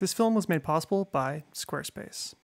This film was made possible by Squarespace.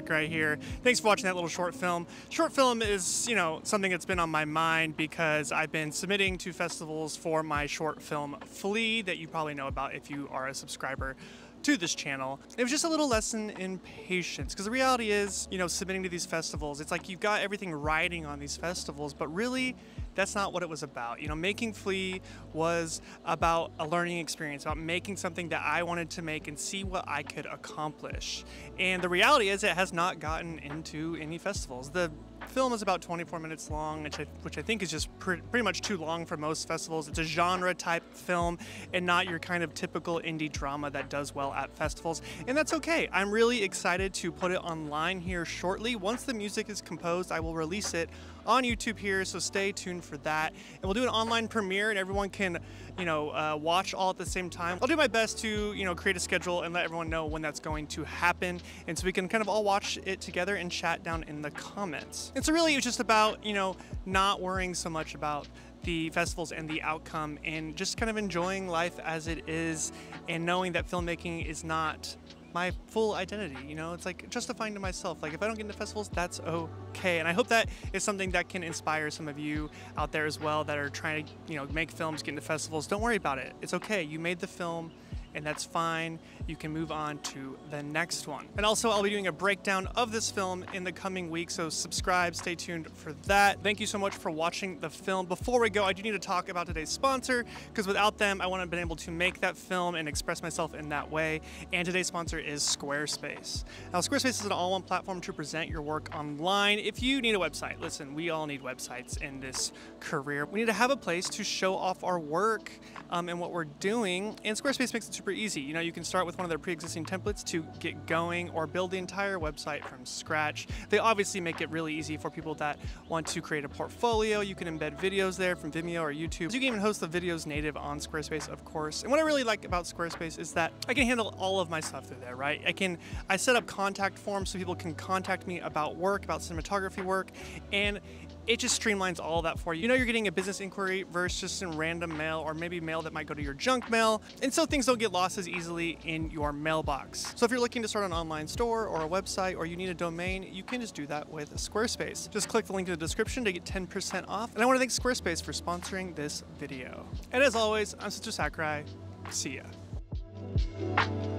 Sakurai here. Thanks for watching that little short film. Short film is, you know, something that's been on my mind because I've been submitting to festivals for my short film Flee that you probably know about if you are a subscriber to this channel. It was just a little lesson in patience because the reality is, you know, submitting to these festivals, it's like you've got everything riding on these festivals, but really that's not what it was about. You know, making Flee was about a learning experience, about making something that I wanted to make and see what I could accomplish. And the reality is it has not gotten into any festivals. The film is about 24 minutes long, which I, which I think is just pre pretty much too long for most festivals. It's a genre type film and not your kind of typical indie drama that does well at festivals. And that's okay. I'm really excited to put it online here shortly. Once the music is composed, I will release it on YouTube here, so stay tuned for that. And we'll do an online premiere and everyone can, you know, uh, watch all at the same time. I'll do my best to, you know, create a schedule and let everyone know when that's going to happen. And so we can kind of all watch it together and chat down in the comments. And so really it's just about, you know, not worrying so much about the festivals and the outcome and just kind of enjoying life as it is and knowing that filmmaking is not my full identity. You know, it's like justifying to myself. Like if I don't get into festivals, that's okay. And I hope that is something that can inspire some of you out there as well that are trying to, you know, make films, get into festivals. Don't worry about it. It's okay. You made the film and that's fine. You can move on to the next one. And also, I'll be doing a breakdown of this film in the coming week, so subscribe, stay tuned for that. Thank you so much for watching the film. Before we go, I do need to talk about today's sponsor, because without them, I wouldn't have been able to make that film and express myself in that way. And today's sponsor is Squarespace. Now, Squarespace is an all-in-one platform to present your work online. If you need a website, listen, we all need websites in this career. We need to have a place to show off our work um, and what we're doing, and Squarespace makes it super easy. You know, you can start with one of their pre-existing templates to get going or build the entire website from scratch. They obviously make it really easy for people that want to create a portfolio. You can embed videos there from Vimeo or YouTube. You can even host the videos native on Squarespace, of course. And what I really like about Squarespace is that I can handle all of my stuff through there, right? I can, I set up contact forms so people can contact me about work, about cinematography work, and it just streamlines all that for you. You know you're getting a business inquiry versus just in random mail or maybe mail that might go to your junk mail. And so things don't get lost as easily in your mailbox. So if you're looking to start an online store or a website or you need a domain, you can just do that with Squarespace. Just click the link in the description to get 10% off. And I want to thank Squarespace for sponsoring this video. And as always, I'm Spenser Sakurai. See ya.